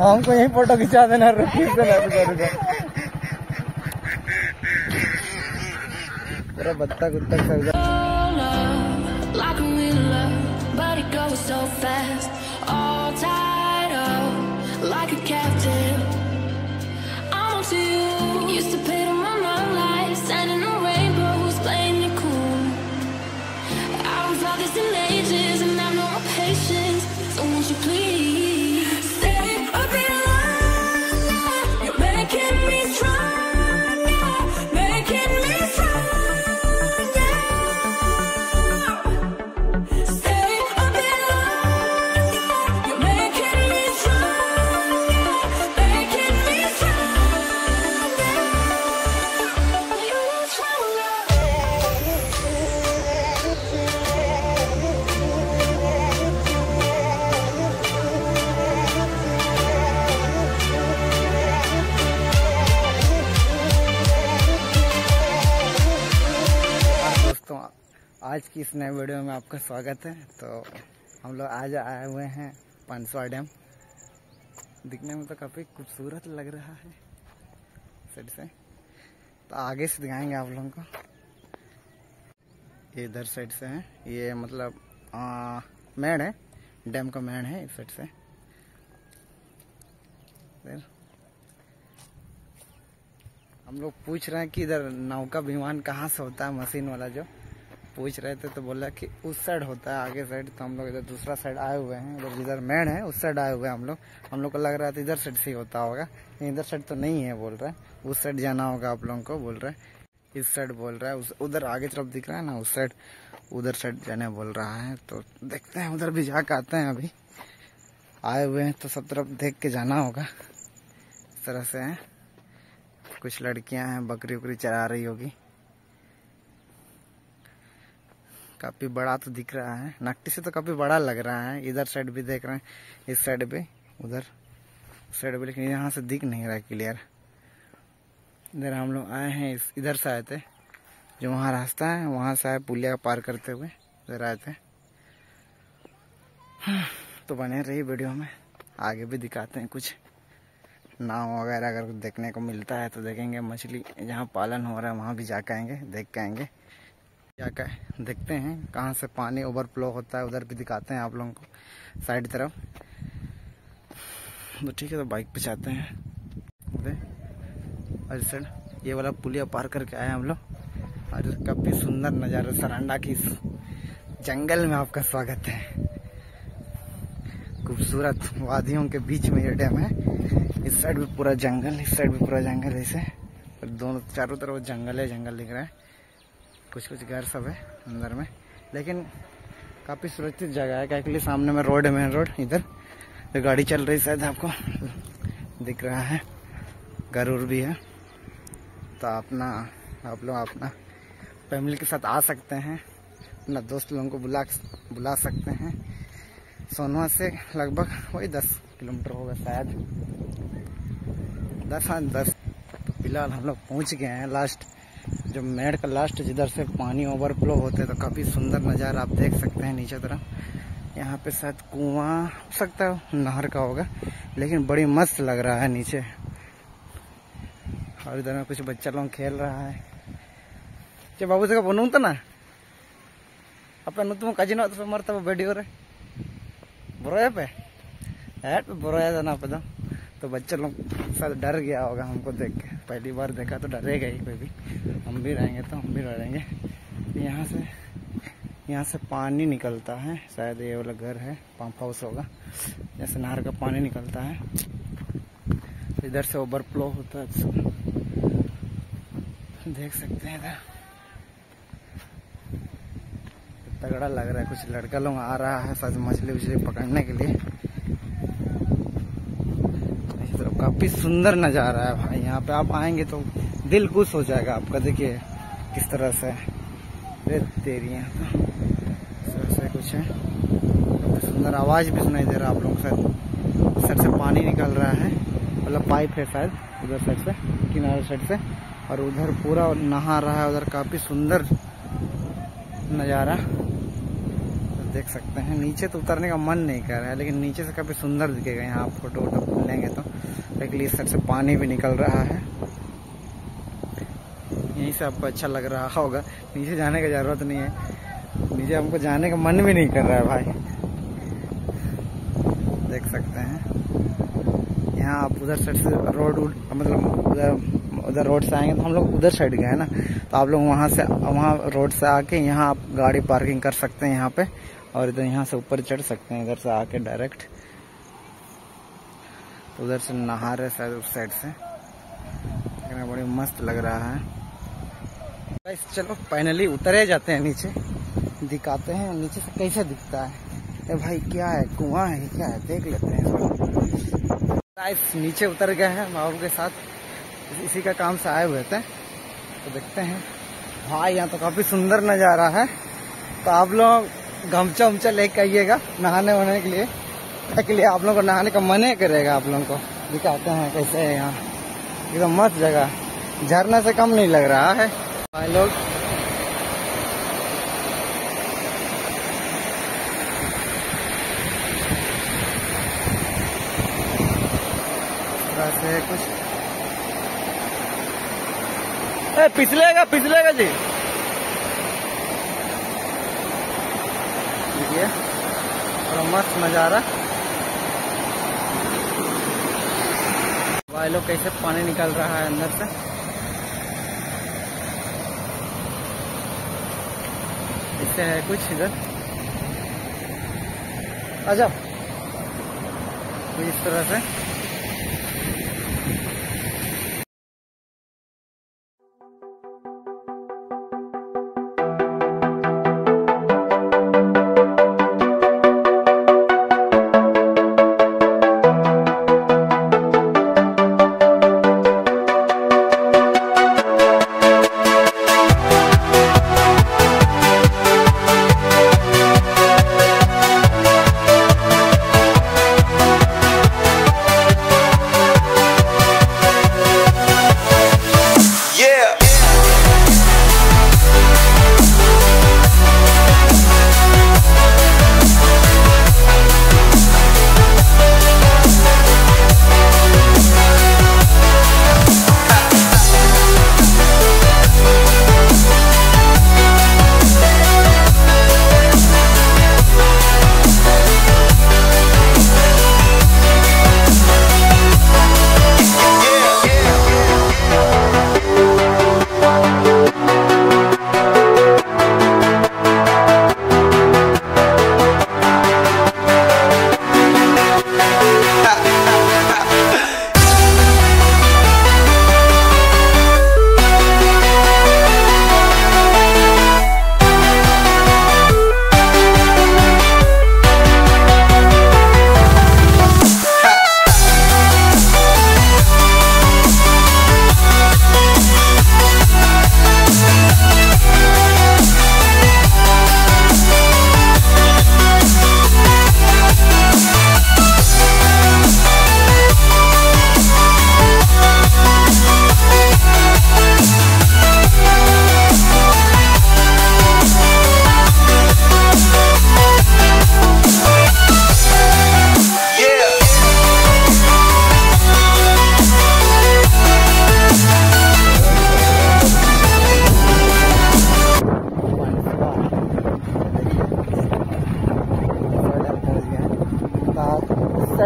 हमको यही फोटो खिंचा देना रुकिए से ना रुको रुको पूरा बत्तख उत्तक सब इधर like a wheeler, but it goes so fast. All tied up like a captain. I'm on to you. Used to pay on my own life, sending no rainbows, playing it cool. I haven't felt this in आज की इस नए video में आपका स्वागत है। तो हम लोग आज आए हुए हैं पंसवा डैम। दिखने में तो काफ़ी खूबसूरत लग रहा है साइड से। तो आगे से दिखाएँगे आप लोगों को। ये इधर साइड से है। ये मतलब मेड़ है। डैम का मेड़ है इस साइड से। हम लोग पूछ रहे हैं कि इधर नौका विमान कहाँ से होता है, मशीन वाला जो। पूछ रहे थे तो बोला कि उस साइड होता है, आगे साइड तो हम लोग इधर दूसरा साइड आए हुए हैं। इधर जिधर मेड़ है, उस साइड आए हुए हैं हम लोग। हम लोग को लग रहा था इधर साइड से होता होगा। इधर साइड तो नहीं है, बोल रहा है। उस साइड जाना होगा आप लोगों को, बोल रहा है। इस साइड बोल रहा है। उधर आगे तरफ़ दिख रहा है ना, उस साइड उधर साइड जाने बोल रहा है। तो देखते हैं, उधर भी जाके आते हैं अभी। आए हुए हैं तो सब तरफ़ देख के जाना होगा। इस तरह से है। कुछ लड़कियाँ हैं बकरी उकरी चरा रही होगी। काफ़ी बड़ा तो दिख रहा है। नक्टी से तो काफ़ी बड़ा लग रहा है। इधर साइड भी देख रहे हैं। इस साइड भी, उधर साइड भी, लेकिन यहाँ से दिख नहीं रहा है क्लियर इधर हम लोग आए हैं इधर से आए थे। जो वहाँ रास्ता है, वहाँ से आए पुलिया पार करते हुए इधर आए थे। तो बने रही वीडियो में। आगे भी दिखाते हैं कुछ। नाव वगैरह अगर देखने को मिलता है तो देखेंगे मछली। जहाँ पालन हो रहा है, वहाँ भी जा जाके आएँगे, देख के आएँगे। जाकर देखते हैं कहाँ से पानी ओवरफ्लो होता है, उधर भी दिखाते हैं आप लोगों को साइड तरफ़। तो ठीक है तो बाइक पे जाते हैं। और साइड ये वाला पुलिया पार करके आए हम लोग। और काफ़ी सुंदर नज़ारा, सरांडा की जंगल में आपका स्वागत है। खूबसूरत वादियों के बीच में ये डैम है। इस साइड भी पूरा जंगल, इस साइड भी पूरा जंगल ऐसे। और दोनों, चारों तरफ़ जंगल है, जंगल दिख रहा है। कुछ कुछ घर सब है, अंदर में। लेकिन काफ़ी सुरक्षित जगह है, क्या के लिए सामने में रोड है मेन रोड, इधर। तो गाड़ी चल रही शायद आपको। दिख रहा है। घर उर भी है। तो अपना, आप लोग अपना फैमिली के साथ आ सकते हैं। अपना दोस्त लोगों को बुला बुला सकते हैं। सोनवा से लगभग वही दस किलोमीटर होगा शायद। दस हाँ दस। फ़िलहाल हम लोग पहुँच गए हैं लास्ट जो मेड़ का लास्ट जिधर से पानी ओवरफ्लो होते हैं तो काफ़ी सुंदर नज़ारा आप देख सकते हैं नीचे तरफ़। यहाँ पे शायद कुआँ हो सकता है, नहर का होगा, लेकिन बड़ी मस्त लग रहा है नीचे। और इधर में कुछ बच्चा लोग खेल रहा है। चे बाबू से बनू तो ना apa nutu kaji nak tu marta video रे। बोरोया पे? बोरोया था ना पे तो बच्चे लोग शायद डर गया होगा हमको देख के। पहली बार देखा तो डरेगा ही कोई भी। हम भी रहेंगे तो हम भी डरेंगे। यहाँ से यहाँ से पानी निकलता है। शायद ये वाला घर है पंप हाउस होगा। जैसे नहर का पानी निकलता है। इधर से ओवरफ्लो होता है तो देख सकते हैं इधर। तगड़ा लग रहा है। कुछ लड़का लोग आ रहा है, शायद मछली उछली पकड़ने के लिए। काफ़ी सुंदर नज़ारा है भाई, यहाँ पे आप आएँगे तो दिल खुश हो जाएगा आपका, देखिए किस तरह से तेरी यहाँ इस तरह से कुछ है। सुंदर आवाज़ भी सुनाई दे रहा है आप लोग शायद साइड से पानी निकल रहा है मतलब पाइप है शायद, उधर साइड से, किनारे साइड से, और उधर पूरा नहा रहा है, उधर काफ़ी सुंदर नज़ारा। देख सकते हैं, नीचे तो उतरने का मन नहीं कर रहा है, लेकिन नीचे से काफ़ी सुंदर दिखेगा यहाँ फ़ोटो वोटो। लेंगे तो। लेकिन इस साइड से पानी भी निकल रहा है। यहीं से आपको अच्छा लग रहा होगा। नीचे जाने की ज़रूरत नहीं है। नीचे हमको जाने का मन भी नहीं कर रहा है भाई। देख सकते हैं। यहाँ आप उधर साइड से रोड मतलब उधर उधर रोड से आएँगे तो हम लोग उधर साइड गए ना। तो आप लोग वहाँ से वहाँ रोड से आके यहाँ आप गाड़ी पार्किंग कर सकते हैं यहाँ पे। और इधर यहाँ से ऊपर चढ़ सकते हैं। इधर से आके डायरेक्ट। उधर से नहा रहे शायद उस साइड से। देखने बड़ी मस्त लग रहा है। गाइस चलो फाइनली उतरे, जाते हैं नीचे। दिखाते हैं, नीचे से कैसे दिखता है। ए भाई, क्या है? कुआँ है क्या है? देख लेते हैं गाइस नीचे उतर गए हैं बाबू के साथ। इसी का काम से आए हुए थे। तो देखते हैं। भाई, यहाँ तो काफ़ी सुंदर नज़ारा है। तो आप लोग गमछा उमचा लेके आइएगा नहाने वहाने के लिए। के लिए आप लोगों को नहाने का मन ही करेगा आप लोगों को। दिखाते हैं कैसे है यहाँ। एकदम मस्त जगह। झरना से कम नहीं लग रहा है। भाई लोग। कुछ। ए, पिछलेगा पिछलेगा जी। देखिए मस्त नज़ारा। भाई लोग कैसे पानी निकल रहा है अंदर से? इससे है कुछ इधर? अच्छा इस तरह से?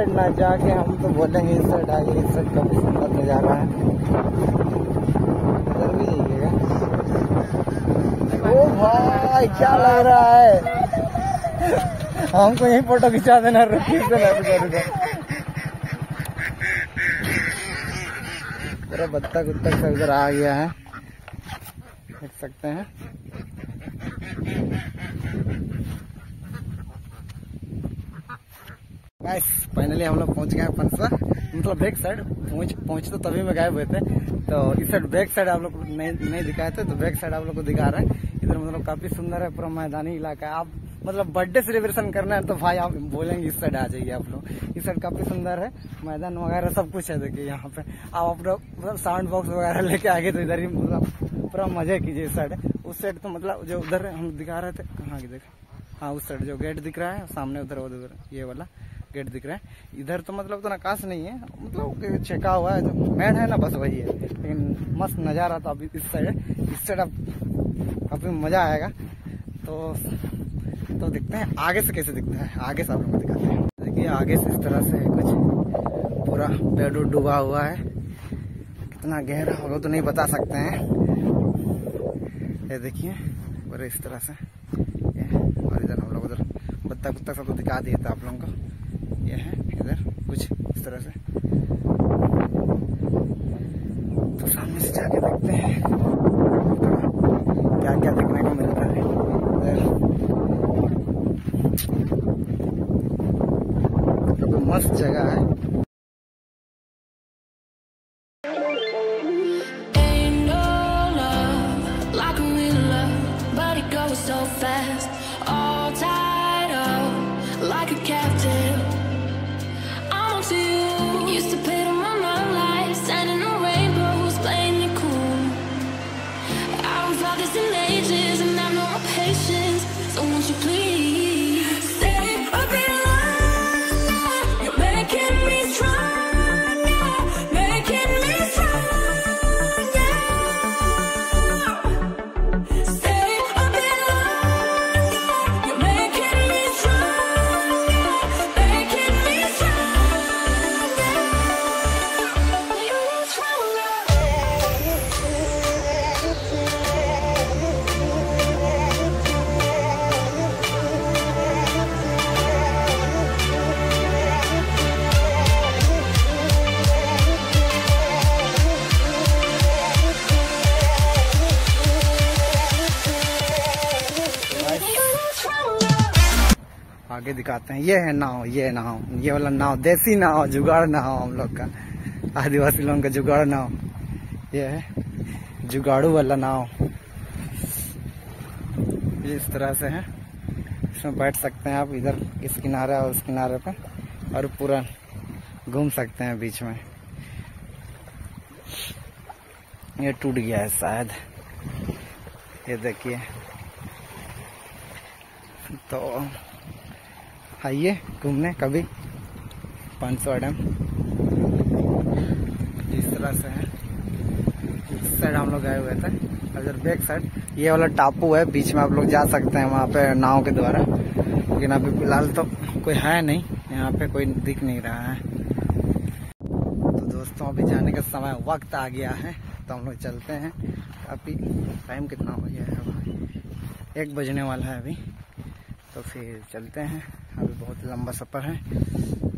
साइड ना जाके हम तो बोलेंगे, इस साइड आइए, इस साइड काफ़ी सुंदर नज़ारा है इधर भी जाइएगा ओ भाई, क्या लग रहा है? हमको यही फ़ोटो खिंचा देना रुकिए से ना रुको रुको। पूरा बत्तख उत्तख सब इधर आ गया है। देख सकते हैं। गाइस फाइनली हम लोग पहुँच गए पंचसा मतलब बैक साइड पहुँच पहुँच तो तभी में गए हुए थे। तो इस साइड बैक साइड आप लोग नहीं नहीं दिखाए थे तो बैक साइड आप लोग को दिखा रहे हैं। इधर मतलब काफ़ी सुंदर है, पूरा मैदानी इलाका है। आप मतलब बर्थडे सेलिब्रेशन करना है तो भाई आप बोलेंगे इस साइड आ जाइए आप लोग। इस साइड काफ़ी सुंदर है, मैदान वगैरह सब कुछ है देखिए यहाँ पे। आप अपना मतलब साउंड बॉक्स वगैरह लेके आगे तो इधर ही मतलब पूरा मज़े कीजिए इस साइड उस साइड तो मतलब जो उधर हम दिखा रहे थे, कहाँ की देख? हाँ उस साइड जो गेट दिख रहा है, सामने उधर उधर, ये वाला। गेट दिख रहा है। इधर तो मतलब तो नकाश नहीं है। मतलब छेका हुआ है जो मेन है ना, बस वही है। लेकिन मस्त नज़ारा तो अभी इस साइड। इस साइड अब काफ़ी मज़ा आएगा। तो तो दिखते हैं आगे से कैसे दिखता है। आगे से आप लोग दिखाते हैं। देखिए, आगे से इस तरह से कुछ पूरा पेड़ डूबा हुआ है। कितना गहरा होगा तो नहीं बता सकते हैं। ये देखिए पूरे इस तरह से। और इधर हम लोग उधर बत्तख बुत्तख सब तो दिखा दिए थे आप लोगों को। ये है इधर कुछ इस तरह से तो सामने से जाके देखते हैं क्या क्या देखने को मिलता है इधर तो मस्त जगह है so fast. All tied up like a captain. आगे दिखाते हैं। ये है नाव, ये नाव, ये वाला नाव, देसी नाव, जुगाड़ नाव हम लोग का, आदिवासी लोगों का जुगाड़ नाव। ये है, जुगाड़ू वाला नाव। ये इस तरह से है। इसमें बैठ सकते हैं आप इधर, इस किनारे और उस किनारे पर और पूरा घूम सकते हैं बीच में। ये टूट गया है शायद। ये देखिए। तो आइए घूमने कभी पाँच सौ डैम इस तरह से है। इस साइड हम लोग गए हुए थे इधर बैक साइड ये वाला टापू है, बीच में आप लोग जा सकते हैं वहाँ पे नाव के द्वारा। लेकिन अभी फ़िलहाल तो कोई है नहीं, यहाँ पे कोई दिख नहीं रहा है। तो दोस्तों, अभी जाने का समय वक्त आ गया है तो हम लोग चलते हैं। अभी टाइम कितना हो गया है एक बजने वाला है अभी। तो फिर चलते हैं। बहुत लंबा सफ़र है।